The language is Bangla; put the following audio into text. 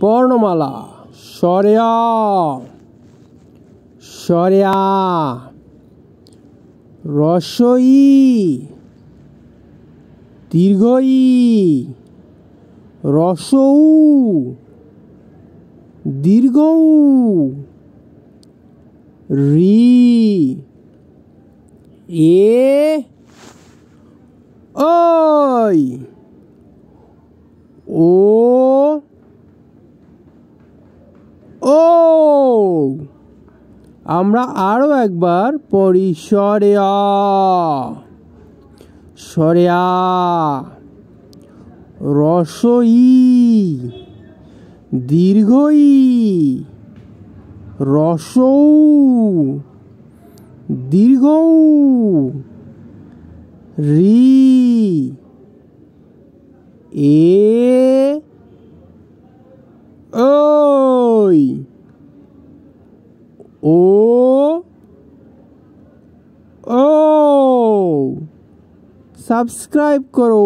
বর্ণমালা সরেয়া সরেয়া রসই দীর্ঘই রসৌ দীর্ঘৌ রি এ ওই ও ও! আমরা আরও একবার পড়ি সরেয়া। সরেয়া। রসই দীর্ঘই রসৌ। দীর্ঘৌ। রি। এ। ওই ও ও সাবস্ক্রাইব করো